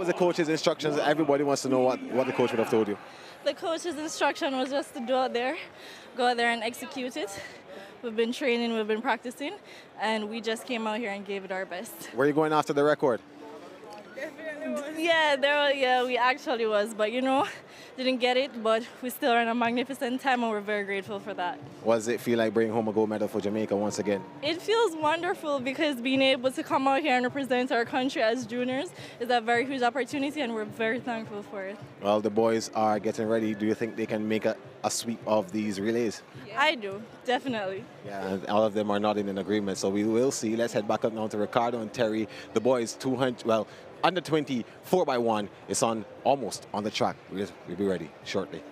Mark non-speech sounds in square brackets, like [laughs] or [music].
was the coach's instructions? Everybody wants to know what, what the coach would have told you. The coach's instruction was just to go out there, go out there and execute it. We've been training, we've been practicing, and we just came out here and gave it our best. Where are you going after the record? Yeah, there, yeah, we actually was, but you know, [laughs] didn't get it, but we still ran a magnificent time, and we're very grateful for that. What does it feel like bringing home a gold medal for Jamaica once again? It feels wonderful because being able to come out here and represent our country as juniors is a very huge opportunity, and we're very thankful for it. Well, the boys are getting ready. Do you think they can make a, a sweep of these relays? I do, definitely. Yeah, and all of them are not in an agreement, so we will see. Let's head back up now to Ricardo and Terry. The boys, 200, well, under 20, 4 by one is on almost on the track. We'll, we'll be ready shortly.